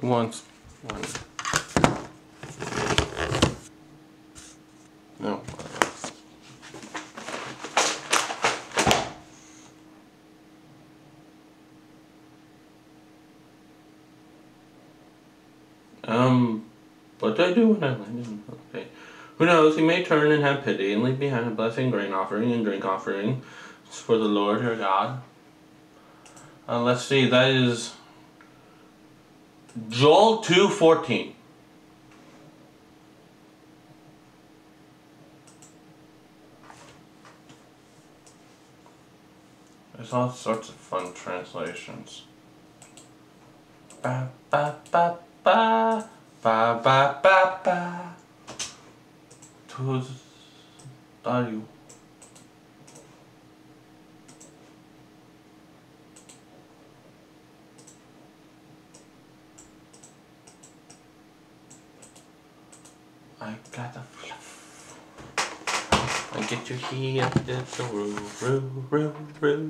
One? No. Um, what do I do when I land in? Okay. Who knows? He may turn and have pity and leave behind a blessing, grain offering, and drink offering for the Lord your God. Uh, let's see. That is Joel two fourteen. There's all sorts of fun translations. Ba ba ba ba ba ba ba ba. Who's are you? I got the fluff. I get your heel, it's a roo roo roo roo.